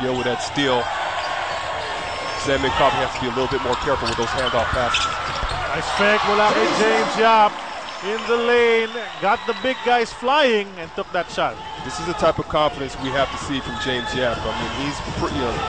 deal with that steal. Samuel Crawford has to be a little bit more careful with those handoff passes. Nice fake Mulaki James Yap. In the lane, got the big guys flying and took that shot. This is the type of confidence we have to see from James Yap. I mean, he's pretty, you